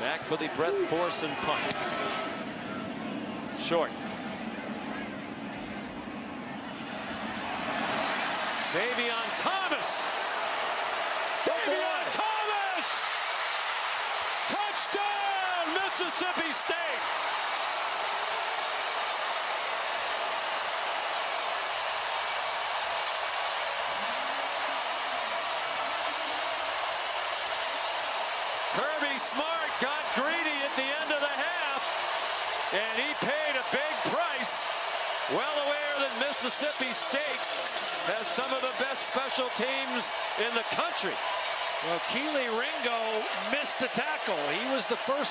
Back for the Brett Thorson punt. Short. Zavion Thomas. Zavion Thomas! Touchdown, Mississippi State! Kirby Smart got greedy at the end of the half, and he paid a big price. Well aware that Mississippi State has some of the best special teams in the country. Well, Kelee Ringo missed the tackle. He was the first